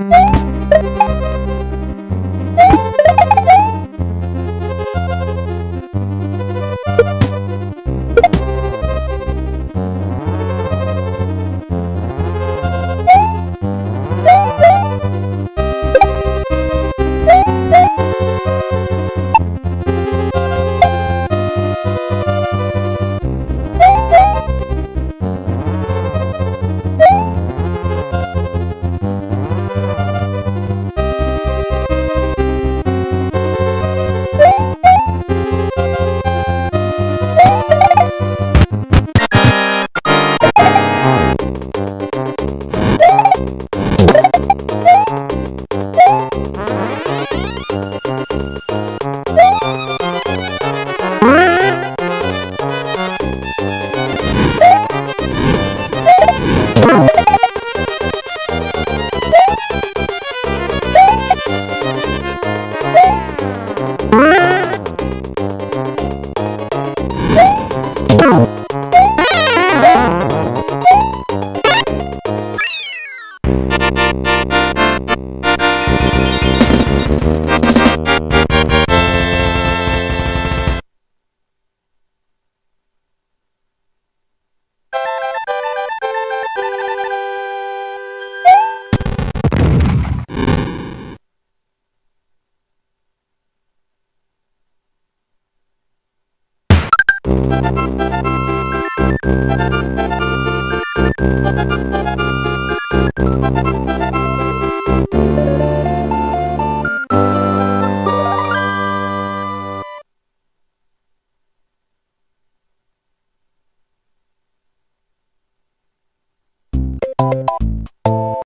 you you